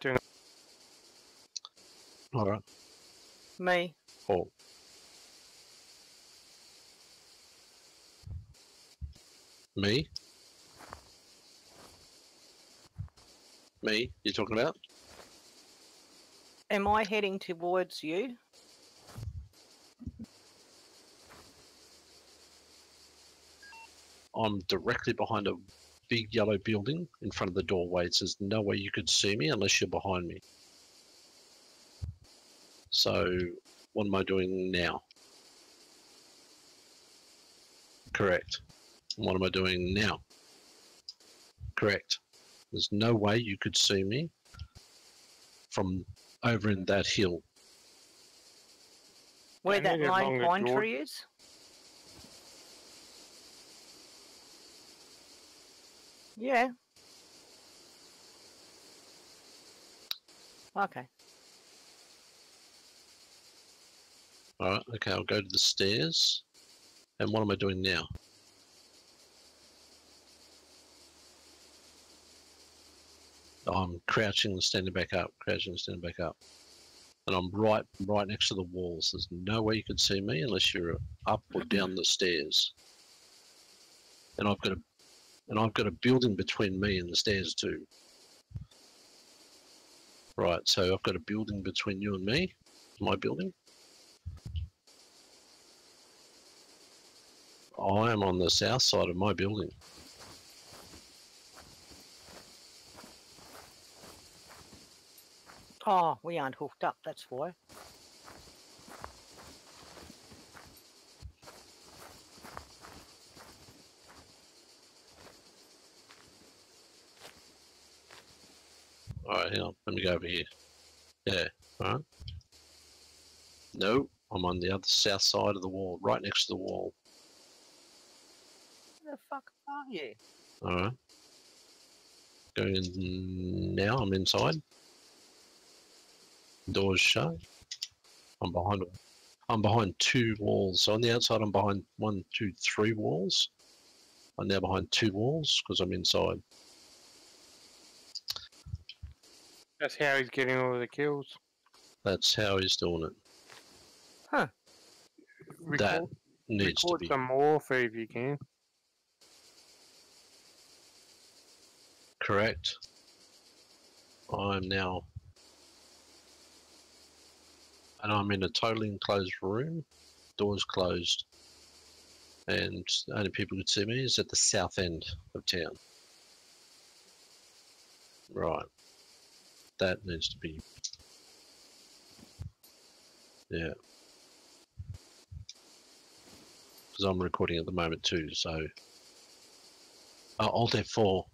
doing Alright. Me. Paul. Me? Me? You talking about? Am I heading towards you? I'm directly behind a big yellow building in front of the doorway. So there's no way you could see me unless you're behind me. So, what am I doing now? Correct. What am I doing now? Correct. There's no way you could see me from over in that hill. Where that need a lone pine tree is? Yeah. Okay. Alright, okay, I'll go to the stairs. And what am I doing now? Oh, I'm crouching and standing back up, crouching and standing back up. And I'm right right next to the walls. There's no way you can see me unless you're up or down the stairs. And I've got a and I've got a building between me and the stairs too. Right, so I've got a building between you and me. My building. I am on the south side of my building. Oh, we aren't hooked up, that's why. Alright, hang on. Let me go over here. Yeah, alright. No, I'm on the other south side of the wall, right next to the wall. Where the fuck are you? Alright. Going in now, I'm inside. Doors shut. I'm behind I'm behind two walls. So on the outside I'm behind one, two, three walls. I'm now behind two walls because I'm inside. That's how he's getting all the kills. That's how he's doing it. Huh. That Record, Needs to be some more for if you can. correct. I'm now and I'm in a totally enclosed room, doors closed, and the only people who could see me is at the south end of town. Right. That needs to be. Yeah. Because I'm recording at the moment too, so. Uh, Alt F4